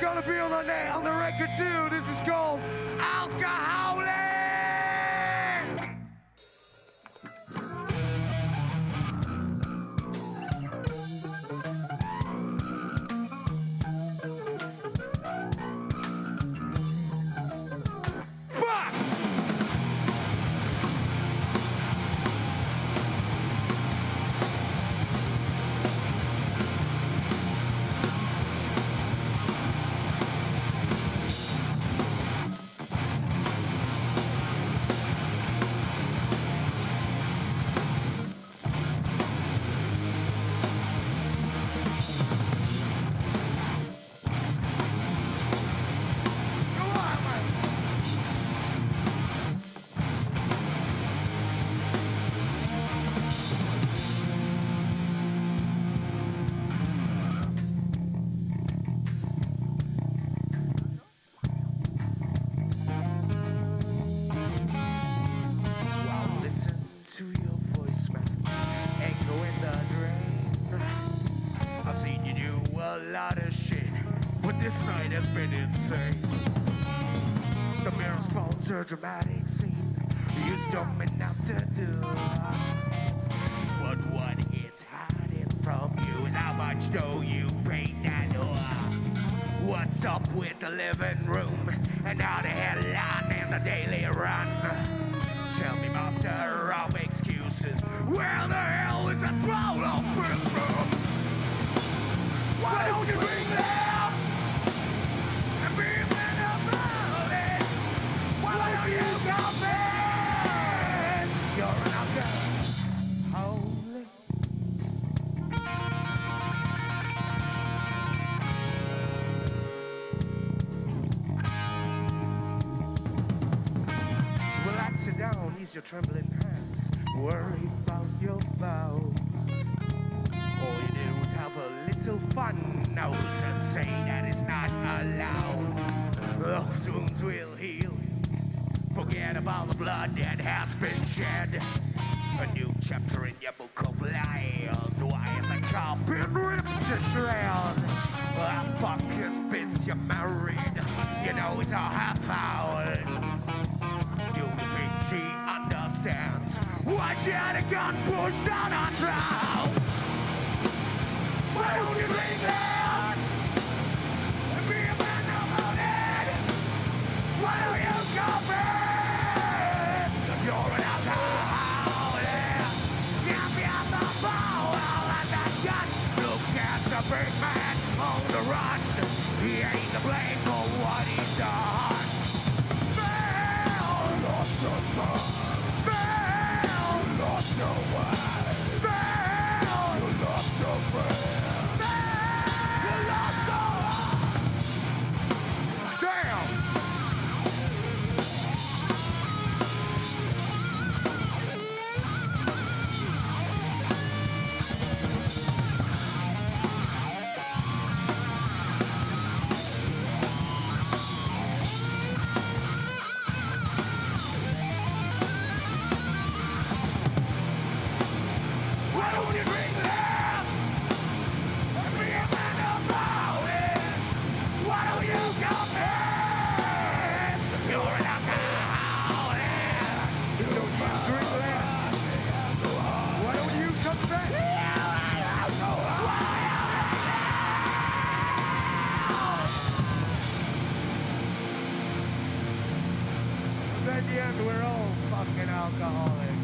gonna be on the on the record too. This is called Alcoholic. Lot of shit, but this night has been insane. The mirror spawns a dramatic scene you meant not to do. But what it's hiding from you is how much do you pay that? What's up with the living room and how the headline and the daily run? Tell me, master of excuses, where the hell is that swallow this room? Your trembling hands. Worry about your vows. Oh, All little fun. Knows to say that it's not allowed. Those wounds will heal. Forget about the blood that has been shed. A new chapter in your book of lies. Why is the carpet ripped to shreds? I'm fucking bitch, you're married. You know it's a half hour. Do you think she understands why she had a gun pushed down her throat? The run. He ain't to blame the end, we're all fucking alcoholics.